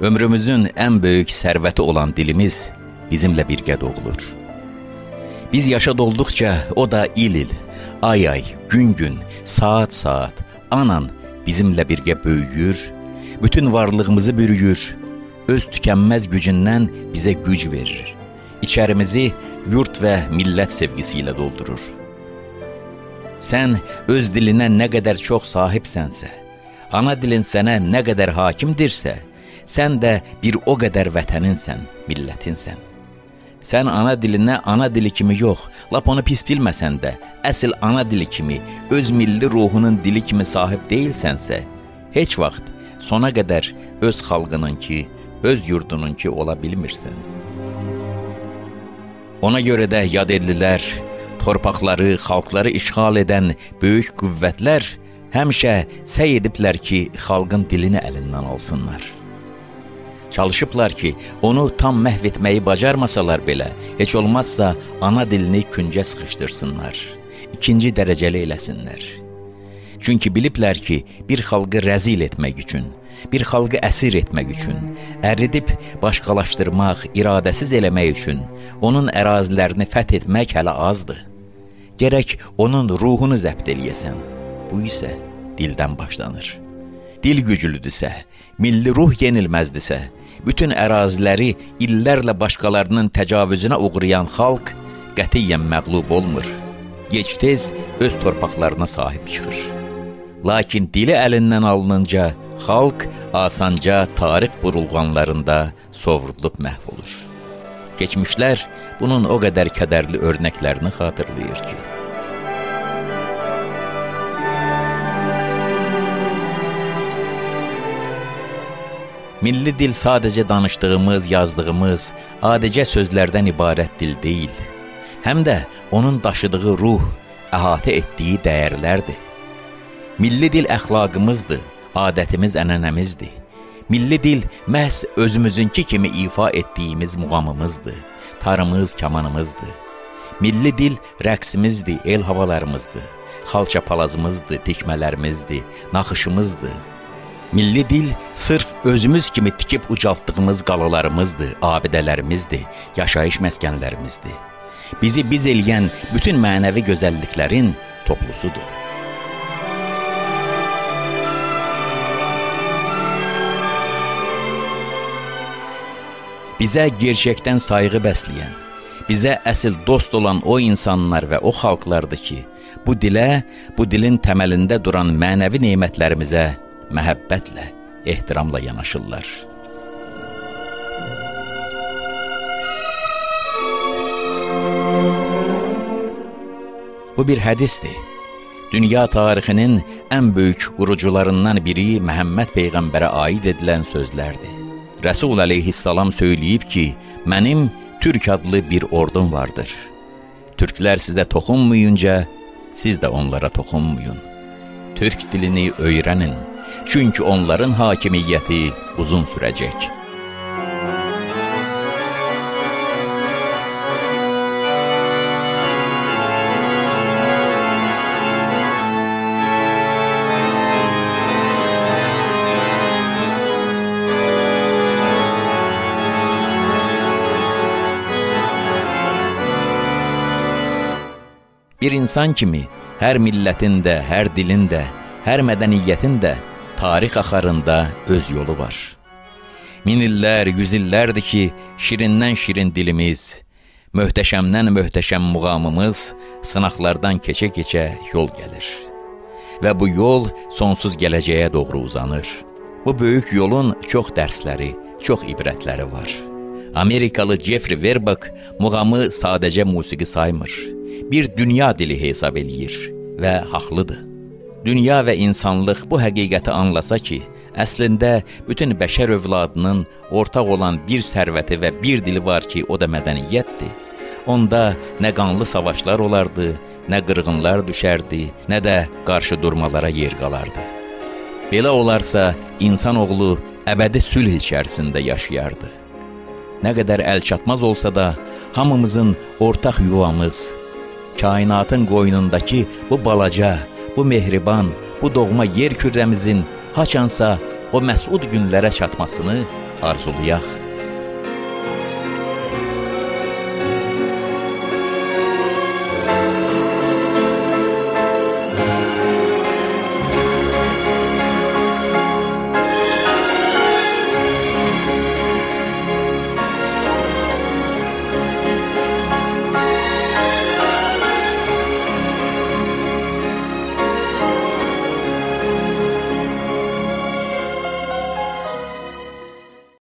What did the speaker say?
ömrümüzün ən böyük sərvəti olan dilimiz bizimlə birgə doğulur. Biz yaşa dolduqca o da il-il, ay-ay, gün-gün, saat-saat, anan bizimlə birgə böyüyür, bütün varlığımızı bürüyür, öz tükənməz gücündən bizə güc verir. İçərimizi yurt və millət sevgisi ilə doldurur. Sən öz dilinə nə qədər çox sahibsənsə, ana dilin sənə nə qədər hakimdirsə, sən də bir o qədər vətəninsən, millətinsən. Sən ana dilinə ana dili kimi yox, lap onu pis bilməsən də, əsl ana dili kimi, öz milli ruhunun dili kimi sahib deyilsənsə, heç vaxt sona qədər öz xalqınınki, öz yurdununki ola bilmirsən. Ona görə də yad edlilər, torpaqları, xalqları işğal edən böyük qüvvətlər həmişə səy ediblər ki, xalqın dilini əlindən alsınlar. Çalışıblar ki, onu tam məhv etməyi bacarmasalar belə, heç olmazsa ana dilini küncə sıxışdırsınlar, ikinci dərəcəli eləsinlər. Çünki biliblər ki, bir xalqı rəzil etmək üçün, bir xalqı əsir etmək üçün, əridib başqalaşdırmaq, iradəsiz eləmək üçün, onun ərazilərini fəth etmək hələ azdır. Gərək onun ruhunu zəbt eləyəsən. Bu isə dildən başlanır. Dil güclüdürsə, milli ruh yenilməzdirsə, bütün əraziləri illərlə başqalarının təcavüzünə uğrayan xalq qətiyyən məğlub olmur. Gec-tez öz torpaqlarına sahib çıxır. Lakin dili əlindən alınınca xalq asanca tarix burulğanlarında sovrulub məhv olur. Keçmişlər bunun o qədər kədərli örnəklərini xatırlayır ki, Milli dil sadəcə danışdığımız, yazdığımız, adicə sözlərdən ibarət dil deyil. Həm də onun daşıdığı ruh, əhatə etdiyi dəyərlərdir. Milli dil əxlaqımızdır, adətimiz, ənənəmizdir. Milli dil məhz özümüzünki kimi ifa etdiyimiz muğamımızdır, tarımız, kamanımızdır. Milli dil rəqsimizdir, el havalarımızdır, xalça palazımızdır, tikmələrimizdir, naxışımızdır. Milli dil sırf özümüz kimi tikib ucaltdığımız qalalarımızdır, abidələrimizdir, yaşayış məskənlərimizdir. Bizi biz eləyən bütün mənəvi gözəlliklərin toplusudur. Bizə gerçəkdən sayğı bəsləyən, bizə əsl dost olan o insanlar və o xalqlardır ki, bu dilə, bu dilin təməlində duran mənəvi nemətlərimizə məhəbbətlə, ehtiramla yanaşırlar. Bu bir hədisdir. Dünya tarixinin ən böyük qurucularından biri Məhəmməd peyğəmbərə aid edilən sözlərdir. Rəsul əleyhissalam söyləyib ki, mənim Türk adlı bir ordum vardır. Türklər sizə toxunmayınca, siz də onlara toxunmayın. Türk dilini öyrənin. Çünki onların hakimiyyəti uzun sürəcək. Bir insan kimi hər millətin də, hər dilin də, hər mədəniyyətin də tarix axarında öz yolu var. Min illər, yüz illərdir ki, şirindən şirin dilimiz, möhtəşəmdən möhtəşəm muğamımız sınaqlardan keçə-keçə yol gəlir. Və bu yol sonsuz gələcəyə doğru uzanır. Bu böyük yolun çox dərsləri, çox ibrətləri var. Amerikalı Jeffrey Verbach muğamı sadəcə musiqi saymır bir dünya dili hesab eləyir və haqlıdır. Dünya və insanlıq bu həqiqəti anlasa ki, əslində bütün bəşər övladının ortaq olan bir sərvəti və bir dili var ki, o da mədəniyyətdir. Onda nə qanlı savaşlar olardı, nə qırğınlar düşərdi, nə də qarşı durmalara yer qalardı. Belə olarsa, insanoğlu əbədi sülh içərisində yaşayardı. Nə qədər əl çatmaz olsa da, hamımızın ortaq yuvamız, kainatın qoynundakı bu balaca, bu mehriban, bu doğma yer kürrəmizin haçansa o məsud günlərə çatmasını arzulayaq.